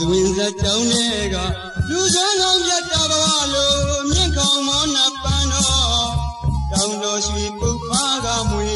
သဝင်းစကြောင်းတွေကလူစွမ်းကောင်းပြတ်တာဘဝလိုမြင့်ကောင်းမောနာပန်းတော်တောင်းတော်ရွှေပုပ္ပါကမွေ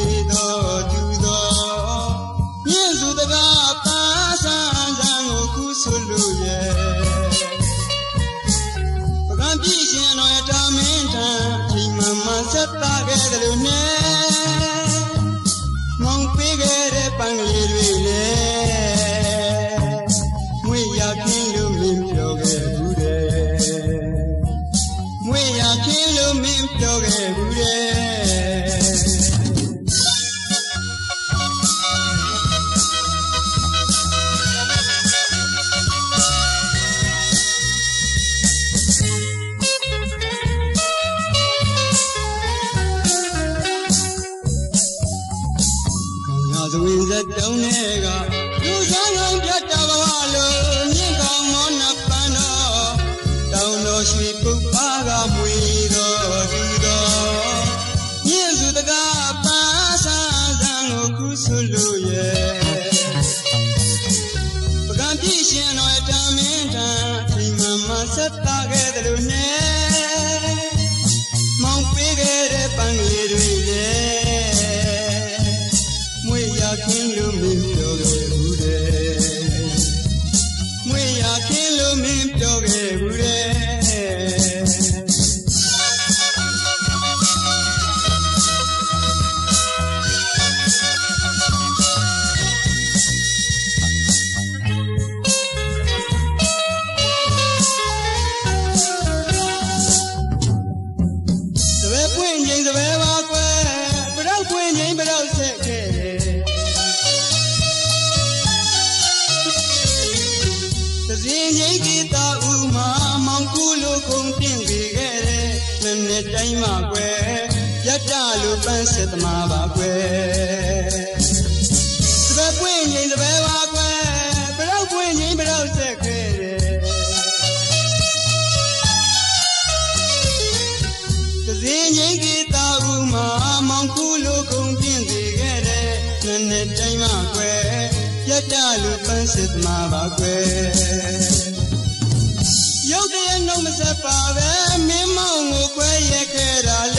ဆွလို့ရဲ့ပကံပြည့်ရှင်တော်ရဲ့တာမင်းထံအိမ်မမဆက်တာခဲ့တယ်လို့နဲ့ န်းဆက်သမားပါကွယ်စပယ်ပွင့်ငိမ့်စပယ်ပါကွယ်ပရောက်ပွင့်ငိမ့်ပရောက်ဆက်ခဲ့တဲ့တစင်းငိမ့်ကေတာဥမာမောင်ကူလိုကုံပြင်းစေခဲ့တဲ့နည်းနည်းတိုင်းမှာကွယ်ပြတ်တလူပန်းစစ်သမားပါကွယ်ရုပ်တရက်နှုတ်မဆက်ပါပဲမင်းမောင်ကိုကွယ်ရက်ခဲ့တာလေ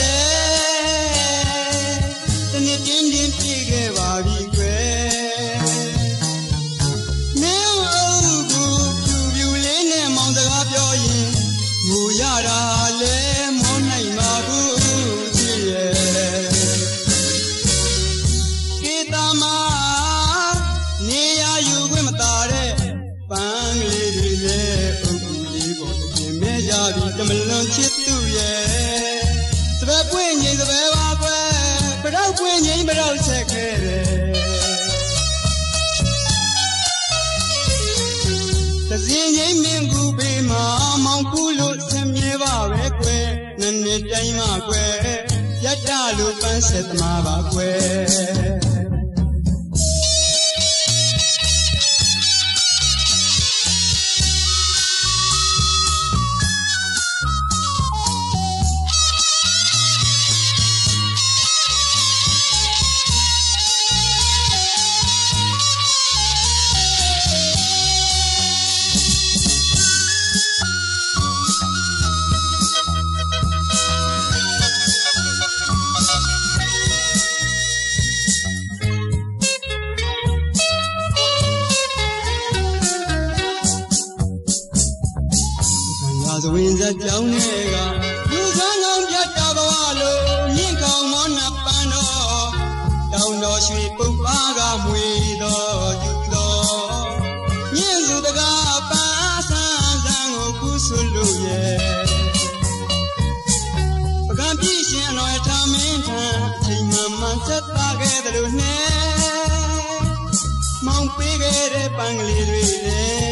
မလွန်ချစ်သူရဲ့စပယ်ပွင့်ငိမ့်စပယ်ပါကွယ်ပရောက်ပွင့်ငိမ့်ပရောက်ဆက်ခဲ့တယ်တစင်းငိမ့်မင်းကူပေးမှာမောင်ကူလို့ဆက်မြဲပါပဲကွယ်နည်းနည်းတိုင်းမှာကွယ်ရတ္တလို့ပန်းဆက်သမားပါကွယ် ရာဇဝင်စကြောင်းတွေကလူစမ်းကောင်းပြတ်တာဘဝလိုမြင့်ကောင်းမောနာပန်းတော်တောင်းတော်ရွှေပုပ္ပါကမွေတော်ယူတော်မြင့်စုတကားပါဆန်းဆန်းကိုခုဆွလို့ရဲ့ပကံပြည့်ရှင်အတော်ထာမင်းထံအချိန်မှမှဆက်တာခဲ့တယ်လို့နဲ့မောင်ပေးခဲ့တဲ့ပန်းကလေးတွေလ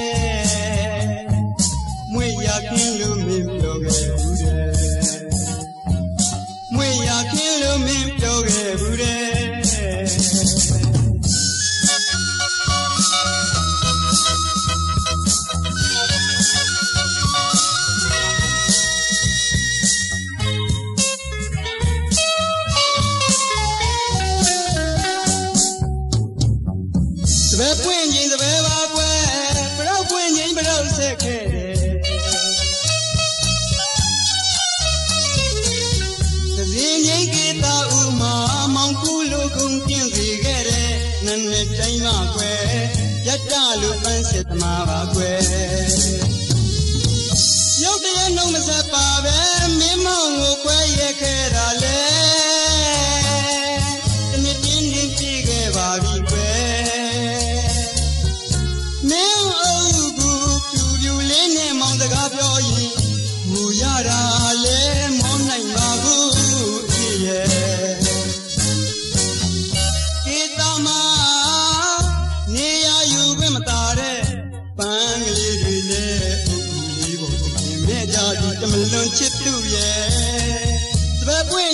သက်ခဲ့တယ်သင်းရိတ်ကေတာဥမာမောင်ကူလိုကုန်ပြင်းစေခဲ့တယ်နန်းနဲ့တိုင်းမှာကွယ်ရတလူပန်းစစ်သမားပါကွယ်ရုပ်တရက်နှုံးမဆက်ပါပဲမင်းမောင်ကိုကွယ်ရခဲ့တာ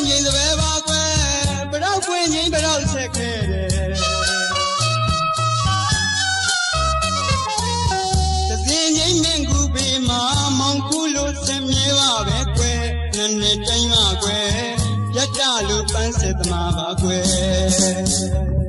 င့်ချင်းစပယ်ပါကွယ်ဘရောက်ပွင့်ချင်းဘရောက်ဆက်ခဲ့တယ်တစင်ချင်းမင်းကူပေမှာမောင်ခုလို့ဆက်မြဲပါပဲကွယ်နည်းနည်းတိုင်းပါကွယ်ရတ္တလို့ပန်းစစ်သမားပါကွယ်